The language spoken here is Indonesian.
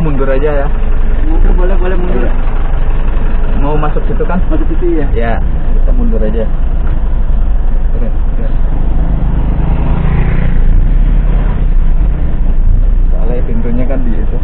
mundur aja ya. Boleh boleh mundur. Ya. mau masuk situ kan? Masuk situ ya ya kita mundur aja. Oke, oke. soalnya pintunya kan di itu